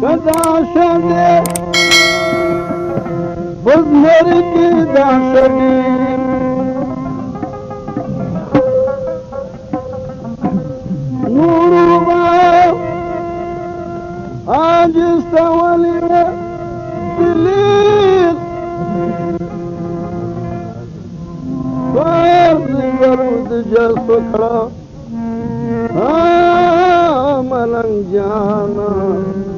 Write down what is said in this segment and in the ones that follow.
کدا شده بزمر کی داشگی نور با آج استولی دلیل فرض ورد جس کھڑا ہاں ملنگ جانا.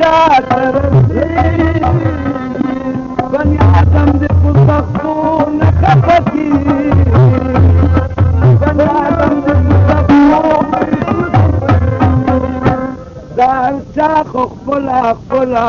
बार पुनी दालचा पोला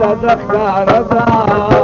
دا رخ